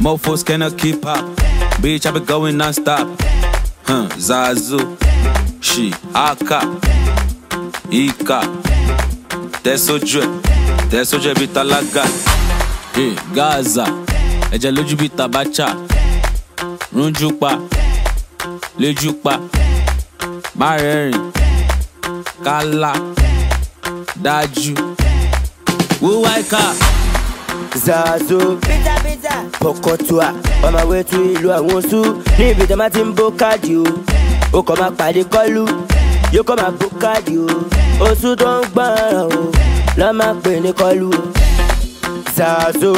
Mofos cannot keep up. Bitch, I be going non-stop. Huh, Zazu. She, Aka. Ika. Ẹ̀, tẹ́sójú ẹ̀ bí tálágà. Hey, Gaza, ẹ̀jẹ̀ lójú bí tabacha. Rúnjú pa, léjú pa. Kálá, dájú. Wúwá ìka. Zazo. Pọ̀kọ̀tùà on my way to ìlú àwọn oṣù. Níbi tí a máa ti ń bó káàdì o. Ó kàn máa pàdé kọ́lù yóò kàn máa bó káàdì o. Oṣù tó ń gbọ́ràn o lọ́ máa pè ní kọ́lù Zazo